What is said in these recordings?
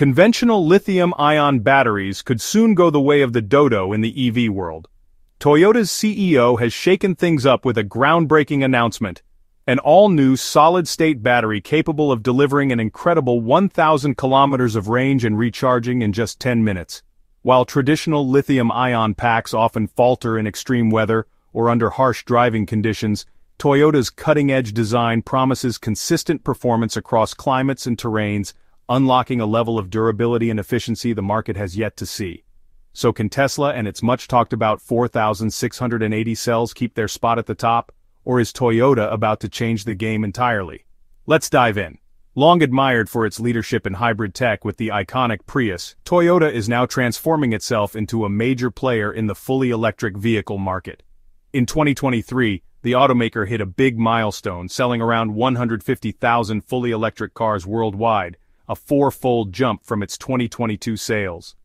Conventional lithium-ion batteries could soon go the way of the dodo in the EV world. Toyota's CEO has shaken things up with a groundbreaking announcement. An all-new solid-state battery capable of delivering an incredible 1,000 kilometers of range and recharging in just 10 minutes. While traditional lithium-ion packs often falter in extreme weather or under harsh driving conditions, Toyota's cutting-edge design promises consistent performance across climates and terrains, unlocking a level of durability and efficiency the market has yet to see. So can Tesla and its much-talked-about 4,680 cells keep their spot at the top? Or is Toyota about to change the game entirely? Let's dive in. Long admired for its leadership in hybrid tech with the iconic Prius, Toyota is now transforming itself into a major player in the fully electric vehicle market. In 2023, the automaker hit a big milestone selling around 150,000 fully electric cars worldwide, a four-fold jump from its 2022 sales.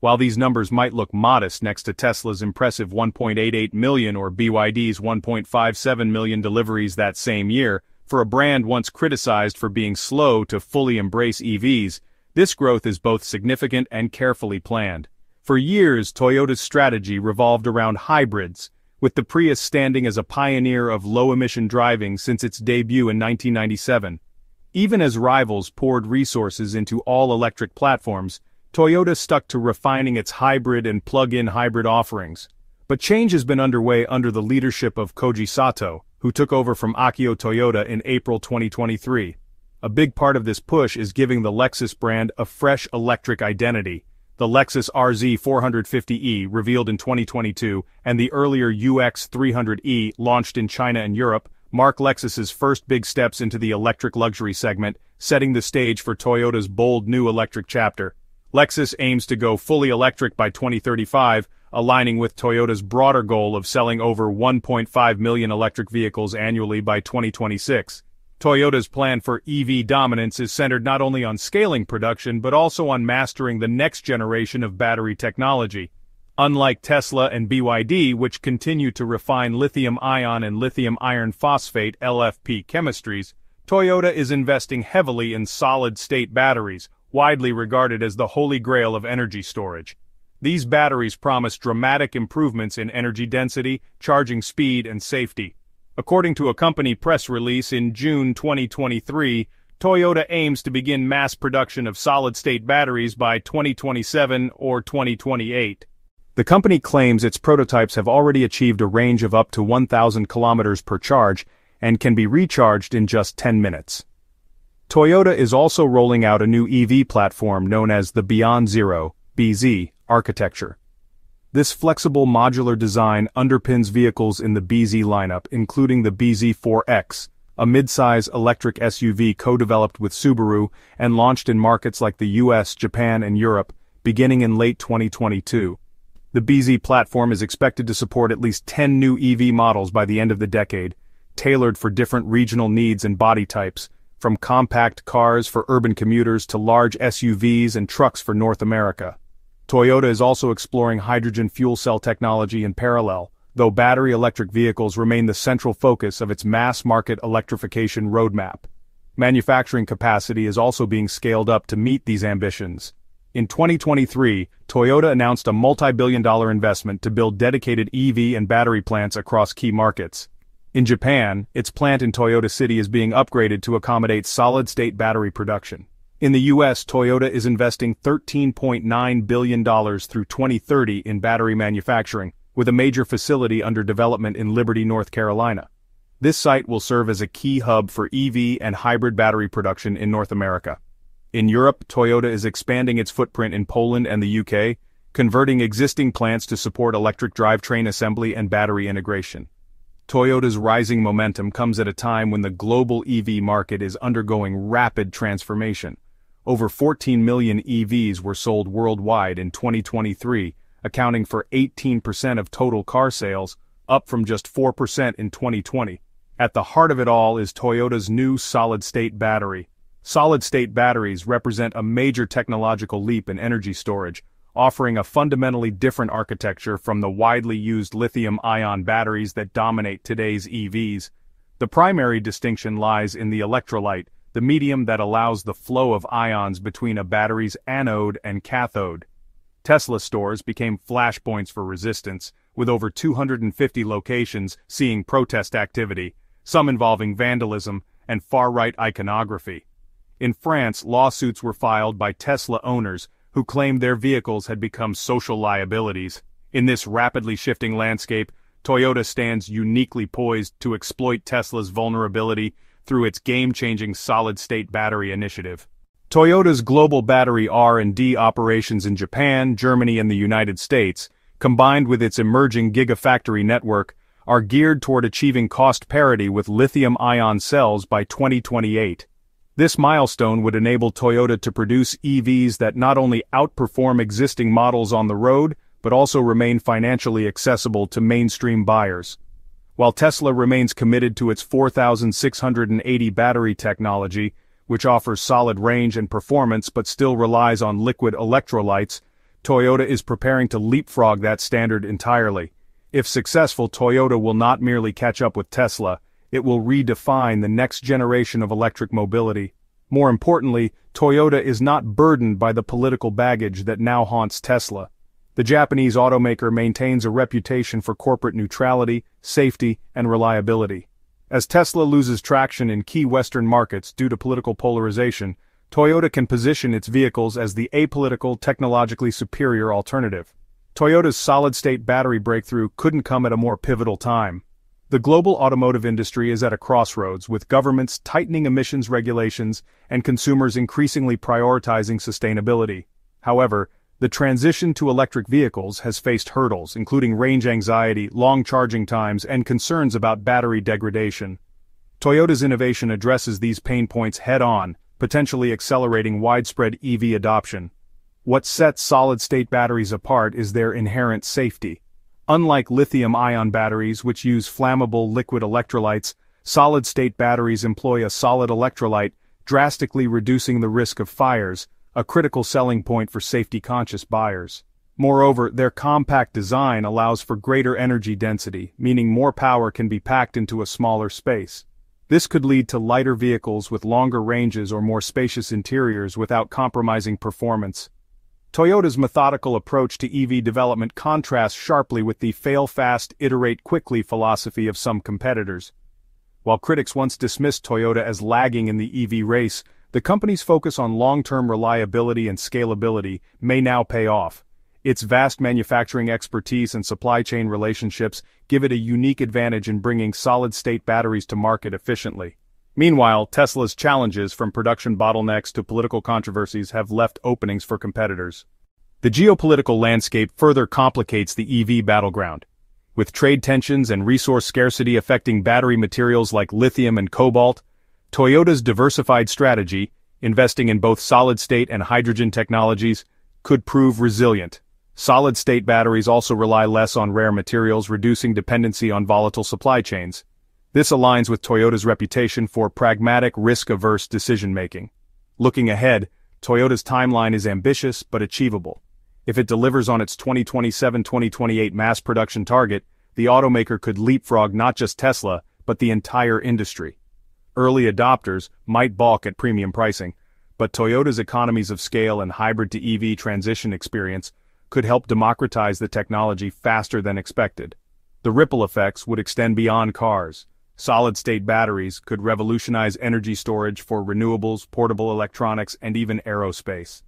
While these numbers might look modest next to Tesla's impressive 1.88 million or BYD's 1.57 million deliveries that same year, for a brand once criticized for being slow to fully embrace EVs, this growth is both significant and carefully planned. For years Toyota's strategy revolved around hybrids, with the Prius standing as a pioneer of low-emission driving since its debut in 1997. Even as rivals poured resources into all-electric platforms, Toyota stuck to refining its hybrid and plug-in hybrid offerings. But change has been underway under the leadership of Koji Sato, who took over from Akio Toyoda in April 2023. A big part of this push is giving the Lexus brand a fresh electric identity. The Lexus RZ 450e revealed in 2022 and the earlier UX 300e launched in China and Europe mark Lexus's first big steps into the electric luxury segment, setting the stage for Toyota's bold new electric chapter. Lexus aims to go fully electric by 2035, aligning with Toyota's broader goal of selling over 1.5 million electric vehicles annually by 2026. Toyota's plan for EV dominance is centered not only on scaling production but also on mastering the next generation of battery technology. Unlike Tesla and BYD which continue to refine lithium-ion and lithium iron phosphate LFP chemistries, Toyota is investing heavily in solid-state batteries, widely regarded as the holy grail of energy storage. These batteries promise dramatic improvements in energy density, charging speed and safety. According to a company press release in June 2023, Toyota aims to begin mass production of solid-state batteries by 2027 or 2028. The company claims its prototypes have already achieved a range of up to 1,000 kilometers per charge and can be recharged in just 10 minutes. Toyota is also rolling out a new EV platform known as the Beyond Zero BZ, architecture. This flexible modular design underpins vehicles in the BZ lineup including the BZ4X, a midsize electric SUV co-developed with Subaru and launched in markets like the US, Japan and Europe, beginning in late 2022. The BZ platform is expected to support at least 10 new EV models by the end of the decade, tailored for different regional needs and body types, from compact cars for urban commuters to large SUVs and trucks for North America. Toyota is also exploring hydrogen fuel cell technology in parallel, though battery electric vehicles remain the central focus of its mass-market electrification roadmap. Manufacturing capacity is also being scaled up to meet these ambitions. In 2023, Toyota announced a multi-billion dollar investment to build dedicated EV and battery plants across key markets. In Japan, its plant in Toyota City is being upgraded to accommodate solid-state battery production. In the US, Toyota is investing $13.9 billion through 2030 in battery manufacturing, with a major facility under development in Liberty, North Carolina. This site will serve as a key hub for EV and hybrid battery production in North America. In Europe, Toyota is expanding its footprint in Poland and the UK, converting existing plants to support electric drivetrain assembly and battery integration. Toyota's rising momentum comes at a time when the global EV market is undergoing rapid transformation. Over 14 million EVs were sold worldwide in 2023, accounting for 18% of total car sales, up from just 4% in 2020. At the heart of it all is Toyota's new solid-state battery. Solid-state batteries represent a major technological leap in energy storage, offering a fundamentally different architecture from the widely used lithium-ion batteries that dominate today's EVs. The primary distinction lies in the electrolyte, the medium that allows the flow of ions between a battery's anode and cathode. Tesla stores became flashpoints for resistance, with over 250 locations seeing protest activity, some involving vandalism and far-right iconography. In France, lawsuits were filed by Tesla owners who claimed their vehicles had become social liabilities. In this rapidly shifting landscape, Toyota stands uniquely poised to exploit Tesla's vulnerability through its game-changing solid-state battery initiative. Toyota's global battery R&D operations in Japan, Germany and the United States, combined with its emerging gigafactory network, are geared toward achieving cost parity with lithium-ion cells by 2028. This milestone would enable Toyota to produce EVs that not only outperform existing models on the road, but also remain financially accessible to mainstream buyers. While Tesla remains committed to its 4680 battery technology, which offers solid range and performance but still relies on liquid electrolytes, Toyota is preparing to leapfrog that standard entirely. If successful Toyota will not merely catch up with Tesla, it will redefine the next generation of electric mobility. More importantly, Toyota is not burdened by the political baggage that now haunts Tesla. The Japanese automaker maintains a reputation for corporate neutrality, safety, and reliability. As Tesla loses traction in key Western markets due to political polarization, Toyota can position its vehicles as the apolitical, technologically superior alternative. Toyota's solid-state battery breakthrough couldn't come at a more pivotal time. The global automotive industry is at a crossroads with governments tightening emissions regulations and consumers increasingly prioritizing sustainability. However, the transition to electric vehicles has faced hurdles including range anxiety, long charging times, and concerns about battery degradation. Toyota's innovation addresses these pain points head-on, potentially accelerating widespread EV adoption. What sets solid-state batteries apart is their inherent safety. Unlike lithium-ion batteries which use flammable liquid electrolytes, solid-state batteries employ a solid electrolyte, drastically reducing the risk of fires, a critical selling point for safety-conscious buyers. Moreover, their compact design allows for greater energy density, meaning more power can be packed into a smaller space. This could lead to lighter vehicles with longer ranges or more spacious interiors without compromising performance. Toyota's methodical approach to EV development contrasts sharply with the fail-fast, iterate-quickly philosophy of some competitors. While critics once dismissed Toyota as lagging in the EV race, the company's focus on long-term reliability and scalability may now pay off. Its vast manufacturing expertise and supply chain relationships give it a unique advantage in bringing solid-state batteries to market efficiently. Meanwhile, Tesla's challenges from production bottlenecks to political controversies have left openings for competitors. The geopolitical landscape further complicates the EV battleground. With trade tensions and resource scarcity affecting battery materials like lithium and cobalt, Toyota's diversified strategy, investing in both solid-state and hydrogen technologies, could prove resilient. Solid-state batteries also rely less on rare materials reducing dependency on volatile supply chains. This aligns with Toyota's reputation for pragmatic, risk-averse decision-making. Looking ahead, Toyota's timeline is ambitious but achievable. If it delivers on its 2027-2028 mass production target, the automaker could leapfrog not just Tesla, but the entire industry. Early adopters might balk at premium pricing, but Toyota's economies of scale and hybrid to EV transition experience could help democratize the technology faster than expected. The ripple effects would extend beyond cars. Solid-state batteries could revolutionize energy storage for renewables, portable electronics, and even aerospace.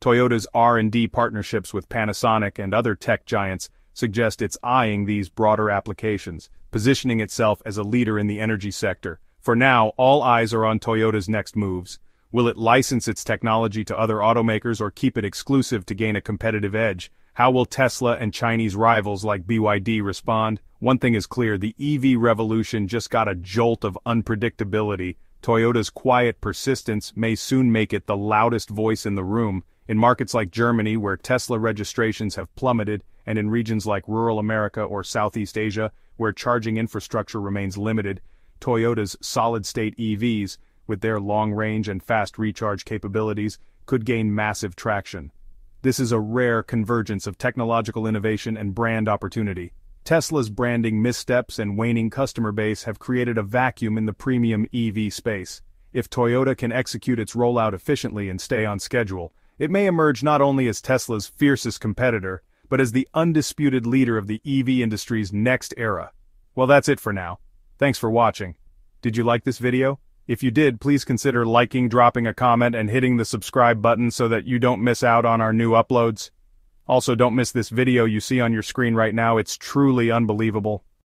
Toyota's R&D partnerships with Panasonic and other tech giants suggest it's eyeing these broader applications, positioning itself as a leader in the energy sector, for now, all eyes are on Toyota's next moves. Will it license its technology to other automakers or keep it exclusive to gain a competitive edge? How will Tesla and Chinese rivals like BYD respond? One thing is clear, the EV revolution just got a jolt of unpredictability. Toyota's quiet persistence may soon make it the loudest voice in the room. In markets like Germany where Tesla registrations have plummeted, and in regions like rural America or Southeast Asia, where charging infrastructure remains limited, Toyota's solid-state EVs, with their long range and fast recharge capabilities, could gain massive traction. This is a rare convergence of technological innovation and brand opportunity. Tesla's branding missteps and waning customer base have created a vacuum in the premium EV space. if Toyota can execute its rollout efficiently and stay on schedule, it may emerge not only as Tesla's fiercest competitor, but as the undisputed leader of the EV industry's next era. Well that's it for now. Thanks for watching. Did you like this video? If you did, please consider liking, dropping a comment, and hitting the subscribe button so that you don't miss out on our new uploads. Also don't miss this video you see on your screen right now, it's truly unbelievable.